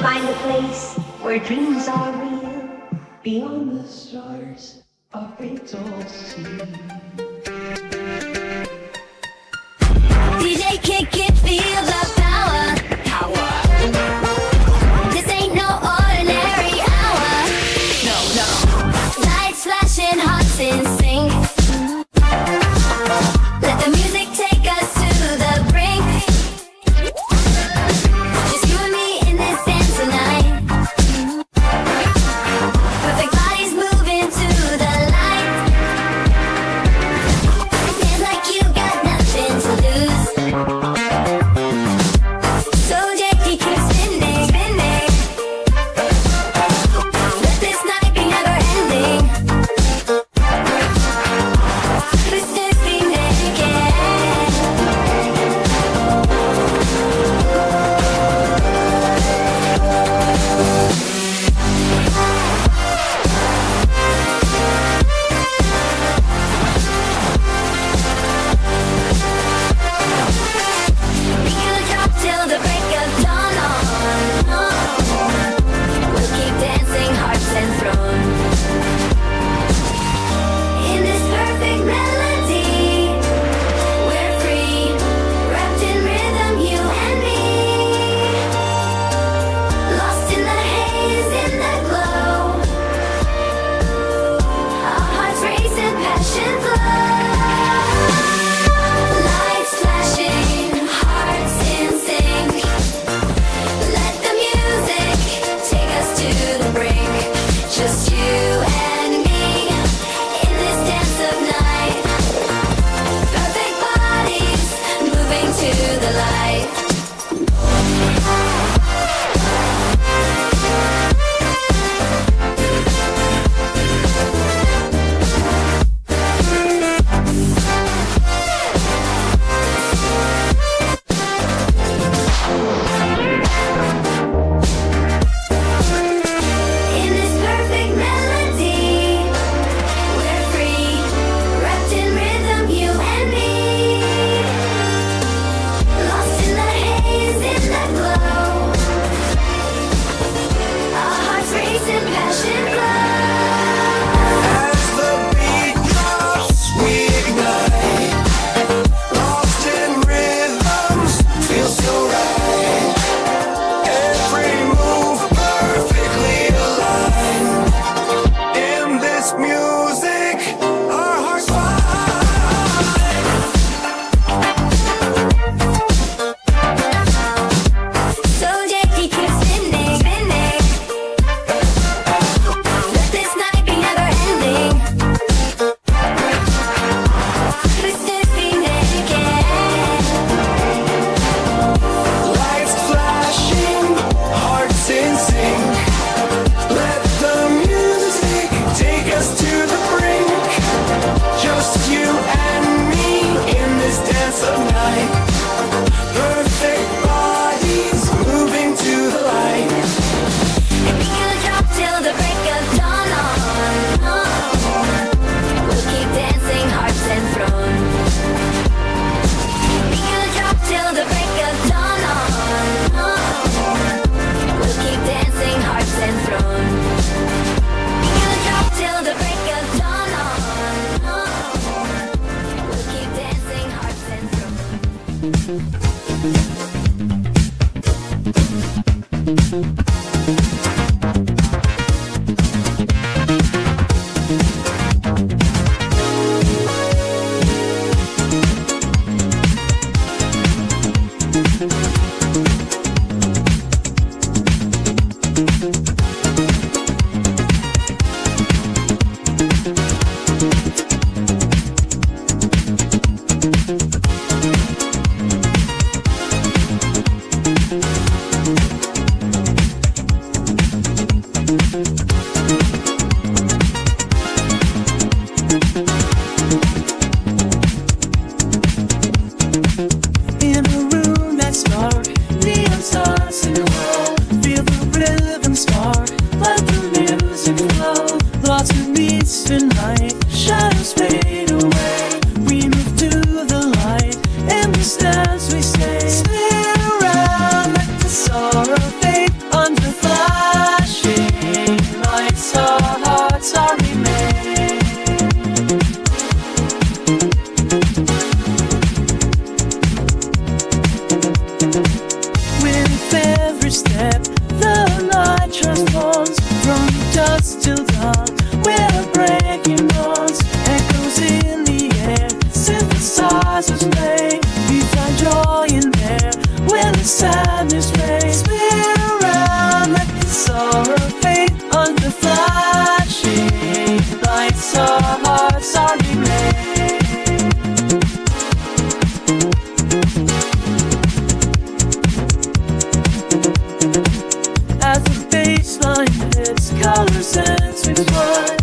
Find a place where dreams are real beyond the stars of fatal sea. Colors and swings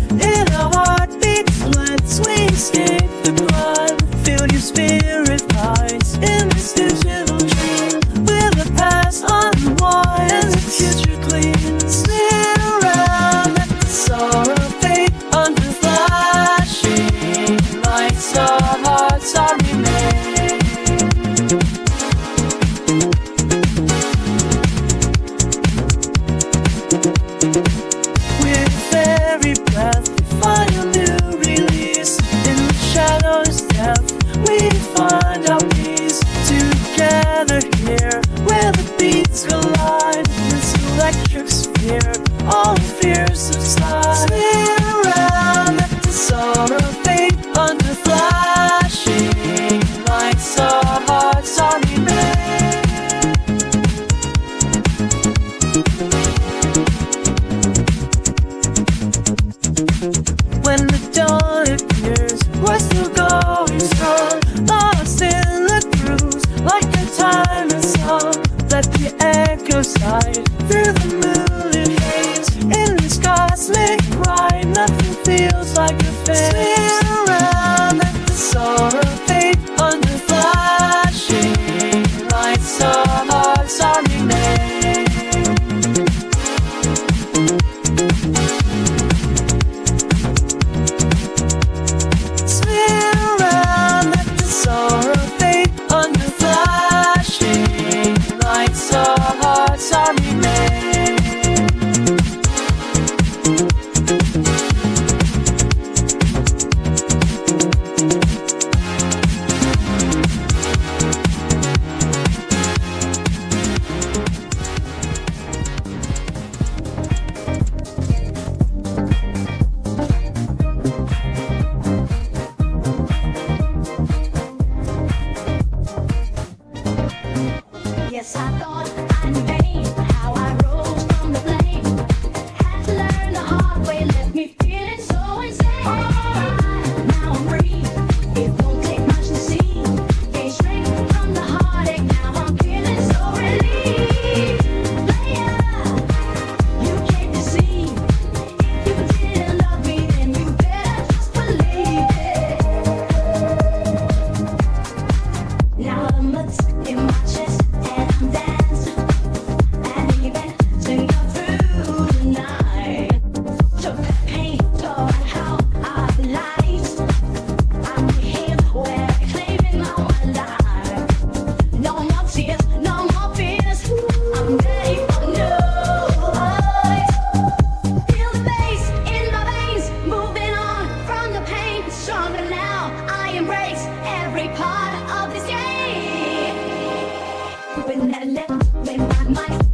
my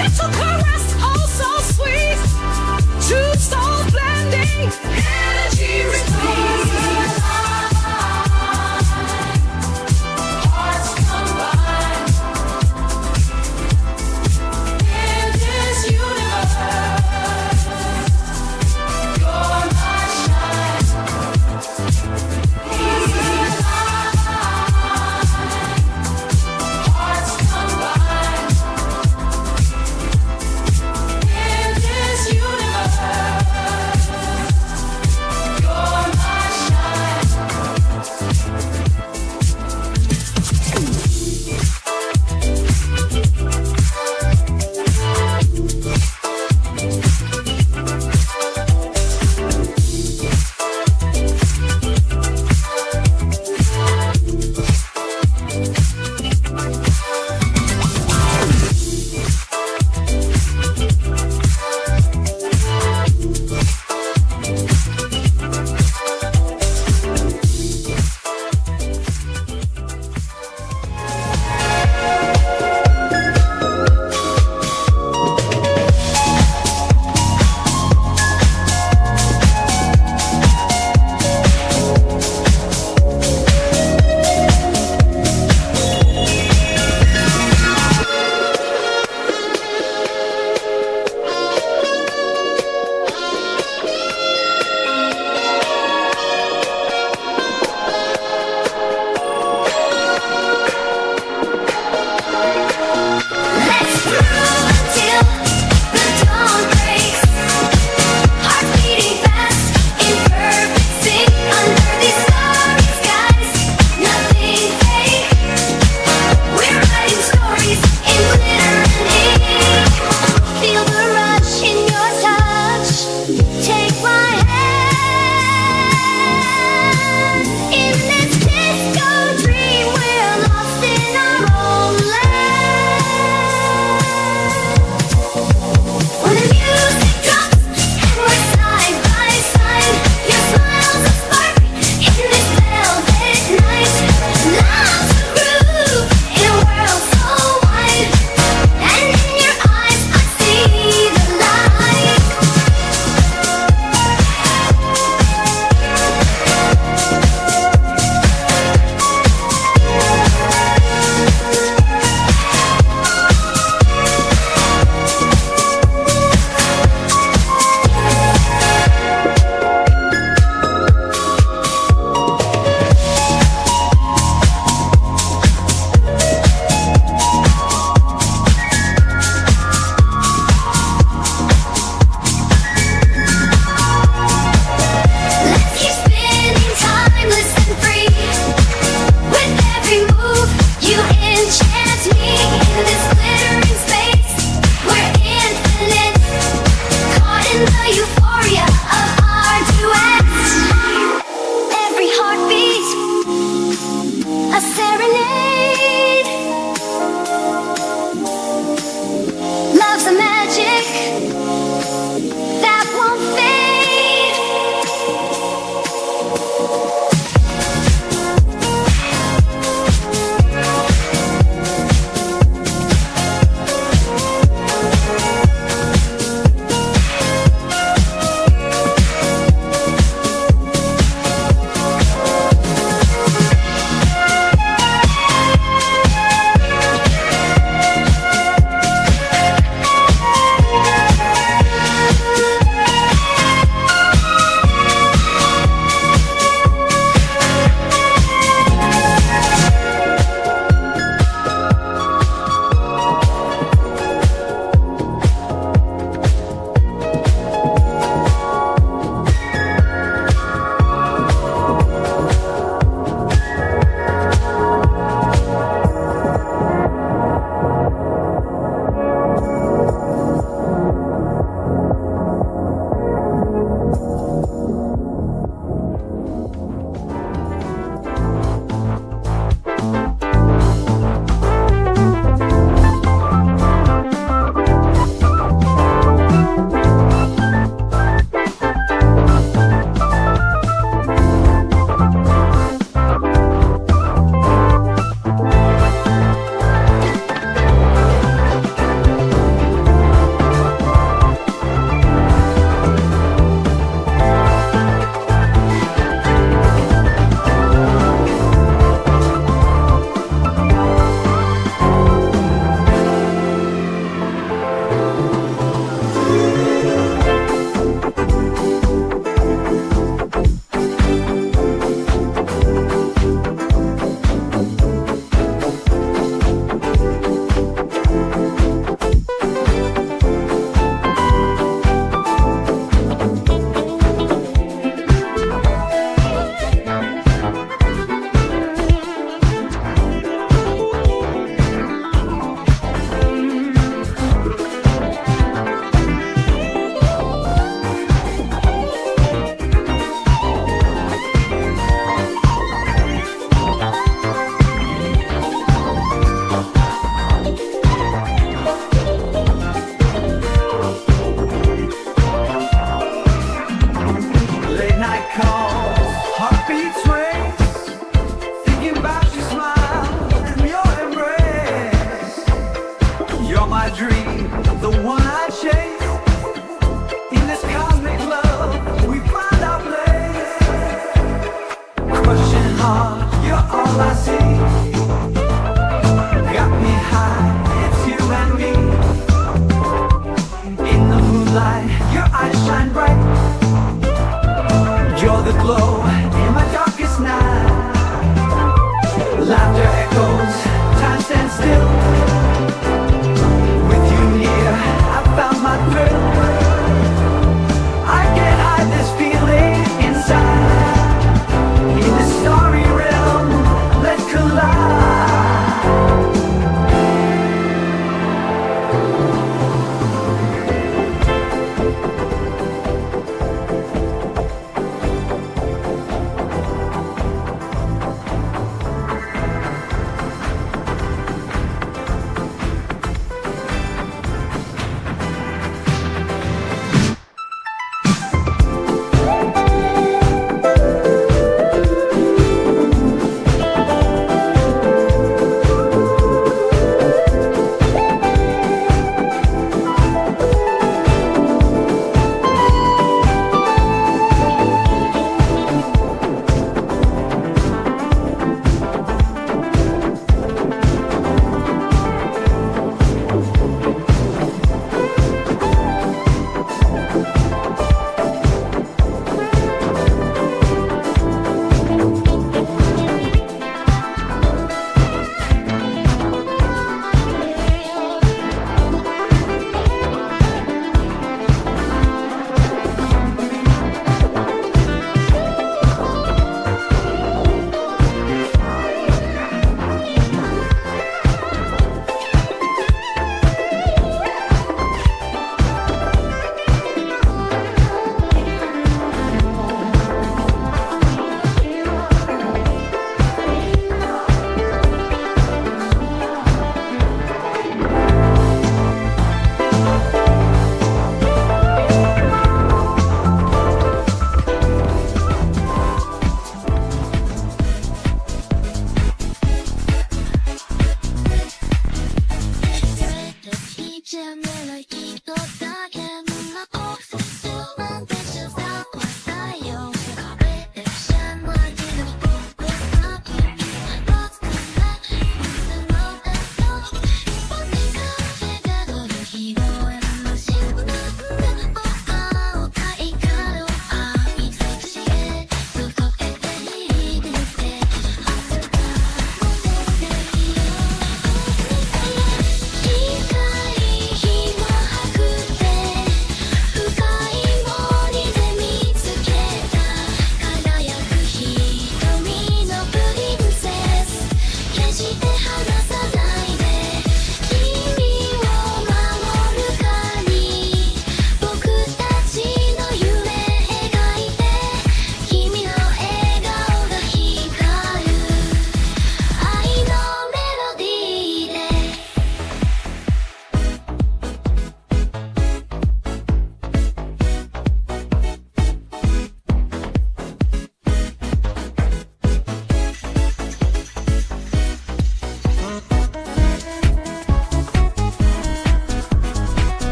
gentle caress,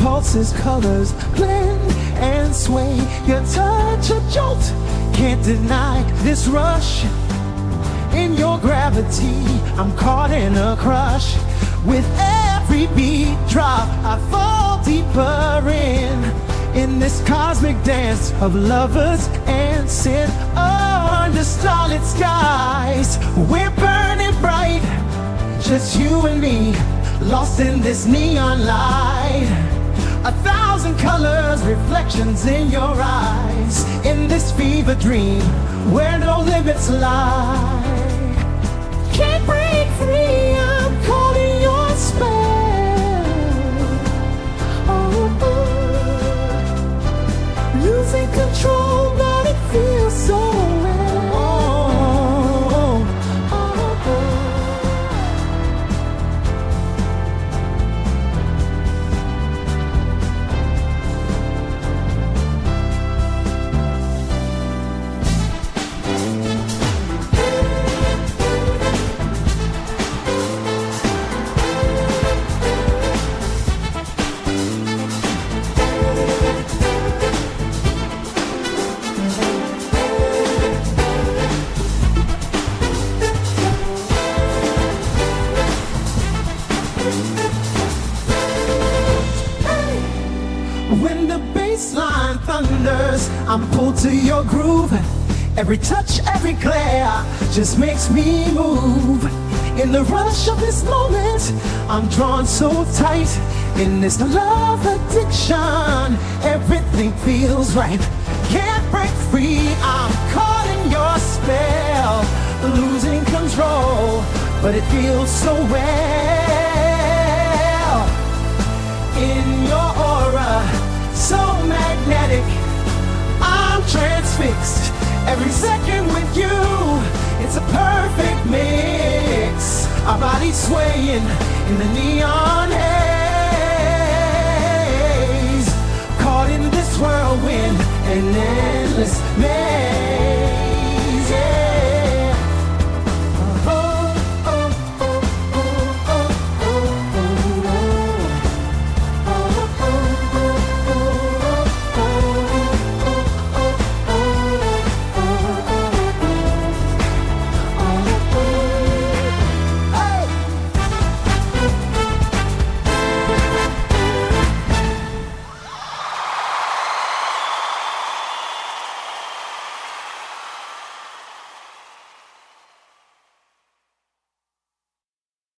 pulses, colors blend and sway. Your touch, a jolt, can't deny this rush. In your gravity, I'm caught in a crush. With every beat drop, I fall deeper in. In this cosmic dance of lovers and sin, oh, under starlit skies, we're burning bright. Just you and me, lost in this neon light. A thousand colors, reflections in your eyes. In this fever dream where no limits lie. Can't break free, I'm caught in your spell. Oh, oh. losing control. Thunders, I'm pulled to your groove. Every touch, every glare just makes me move. In the rush of this moment, I'm drawn so tight. In this love addiction, everything feels right. Can't break free, I'm caught in your spell. Losing control, but it feels so well in your aura, so magnetic. Transfixed every second with you. It's a perfect mix. Our bodies swaying in the neon haze, caught in this whirlwind, an endless maze.